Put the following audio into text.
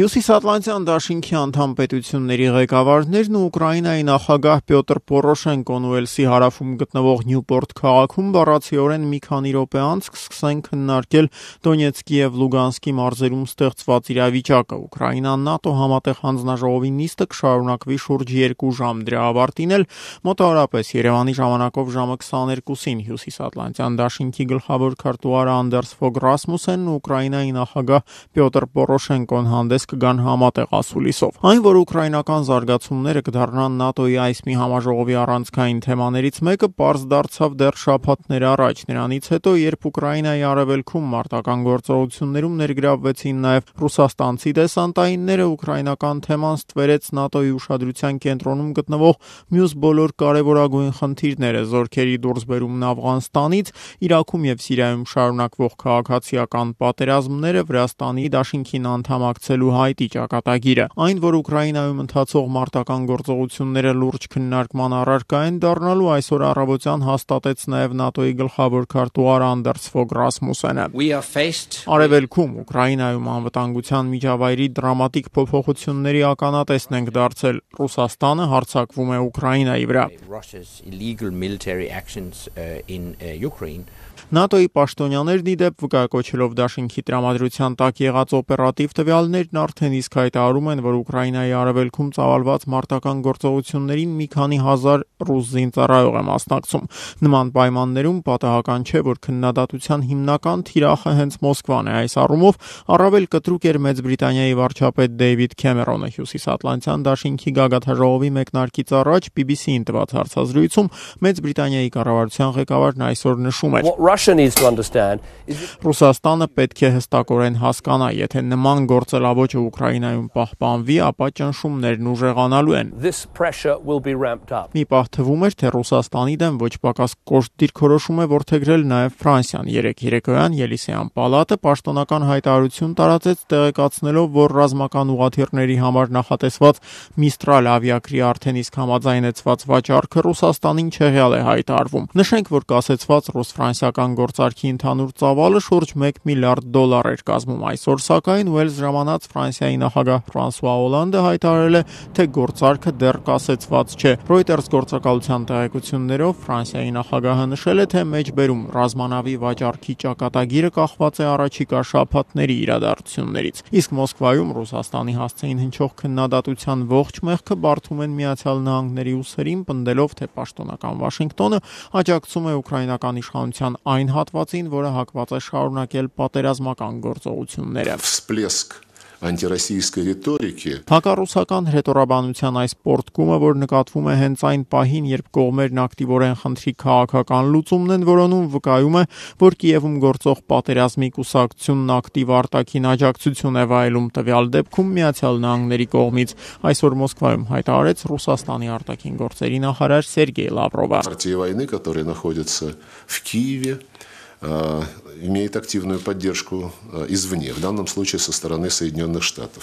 Հյուսիսատլանտյան դաշինքի անդամ պետությունների ղեկավարներն ու Ուկրաինայի նախագահ Պյոտր Պորոշենկոն ու Էլսի հարավում գտնվող Նյուպորտ քաղաքում բառացիորեն մի քանի րոպե անց կսկսեն քննարկել Դոնեցկի եւ Լուգանսկի մարզերում ստեղծված իրավիճակը։ Ուկրաինան ՆԱՏՕ համատեղ հանձնաժողովի նիստը կշարունակվի շուրջ 2 ժամ դրա ավարտին էլ մոտավորապես Երևանի ժամանակով ժամը 22-ին Հյուսիսատլանտյան դաշինքի գլխավոր քարտուղար Անդերս Ֆոգ Ռասմուսենն ու Ուկրաինայի նախագահ Պյոտր Պորոշենկոն հանդես կգան համատեղ ասուլիսով։ Այն, որ ուկրաինական զարգացումները կդառնան ՆԱՏՕ-ի այս մի համաժողովի առանցքային թեմաներից մեկը, པարզ դարձավ դեռ շաբաթներ առաջ։ Նրանից հետո, երբ Ուկրաինայի արևելքում մարտական գործողություններում ներգրավվեցին նաև ռուսաստանցի դեսանտայինները, ուկրաինական թեման ստվերեց ՆԱՏՕ-ի ուշադրության կենտրոնում գտնվող մյուս բոլոր կարևորագույն խնդիրները՝ զորքերի դուրսբերումն Աֆղանստանից, Իրաքում եւ Սիրիայում շարունակվող քաղաքացիական պատերազմները, Վրաստանի դաշինքին անդամակցելու Հայտի ճակատագիրը։ Այն, որ Ուկրաինայում ընթացող մարտական գործողությունները լուրջ քննարկման առարկա են դառնալու, այսօր առավոտյան հաստատեց նաև ՆԱՏՕ-ի գլխավոր քարտուղար Անդերս Ֆոգ Ռասմուսենը։ Արևելքում Ուկրաինայում անվտանգության միջավայրի դրամատիկ փոփոխությունների ականատեսն ենք դարձել։ Ռուսաստանը հարձակվում է Ուկրաինայի վրա։ ՆԱՏՕ-ի պաշտոնյաներն ի դեպ վկայակոչելով դաշինքի տրամադրության տակ եղած օպերատիվ տվյալներն արդեն իսկ հայտարարում են, որ Ուկրաինայի արևելքում ծավալված մարտական գործողություններին մի քանի հազար ռուս զինծառայող է մասնակցում։ Նման պայմաններում պատահական չէ, որ քննադատության հիմնական թիրախը հենց Մոսկվան է։ Այս առումով առավել կտրուկ էր Մեծ Բրիտանիայի վարչապետ Դեյվիդ Քեմերոնը Հյուսիսատլանտյան դաշինքի գագաթաժողովի մեկնարկից առաջ BBC-ին տված հարցազրույցում Մեծ Բրիտանիայի կառավարության ղեկավարն այսօր նշում էր. Ռուսաստանը պետք է հստակորեն հասկանա, եթե նման թե Ուկրաինայում պահպանվի, ապա ճնշումներն ուժեղանալու են։ Մի պահ թվում էր, թե Ռուսաստանի դեմ ոչ պակաս կոշտ դիրքորոշում է ворթեգրել նաև Ֆրանսիան։ 3 երեկոյան Ելիսեյան պալատը պաշտոնական հայտարարություն տարածեց տեղեկացնելով, որ ռազմական ուղաթիռների համար նախատեսված Միստրալ ավիակրի արդեն իսկ համաձայնեցված վաճառքը Ռուսաստանին չեղյալ է հայտարվում։ Նշենք, որ կասեցված ռուս-ֆրանսիական գործարքի ընդհանուր ծավալը շուրջ 1 միլիարդ դոլար էր կազմում։ Այսօր սակայն Ուելս ժամանած Ֆրանսիայի նախագահ Ֆրանսուয়া Օլանդը հայտարարել է, թե գործարքը դեռ կասեցված չէ։ Reuters գործակալության տեղեկություններով Ֆրանսիայի նախագահը նշել է, թե մեջբերում ռազմանավի վաճառքի ճակատագիրը կախված է առաջիկա շաբաթների իրադարձություններից։ Իսկ Մոսկվայում Ռուսաստանի հասցեին հնչող քննադատության ողջ մեղքը բարթում են Միացյալ Նահանգների ուսերին, պնդելով, թե պաշտոնական Վաշինգտոնը աջակցում է ուկրաինական իշխանության այն հատվածին, որը հակված է շարունակել պատերազմական գործողությունները։ Всплеск антироссийской риторики։ Հակառուսական հրետորաբանության այս պորտկումը, որ նկատվում է հենց այն պահին, երբ կողմերն ակտիվորեն խնդրի քաղաքական լուծումն են որոնում, վկայում է, որ Կիևում գործող պատերազմի կուսակցությունն ակտիվ արտաքին աջակցություն է վայելում տվյալ դեպքում Միացյալ Նահանգների կողմից։ Այսօր Մոսկվայում հայտարարեց Ռուսաստանի արտաքին գործերի նախարար Սերգեյ Լավրովը։ Партии войны, которые находятся в Киеве, имеет активную поддержку извне, в данном случае со стороны Соединенных Штатов.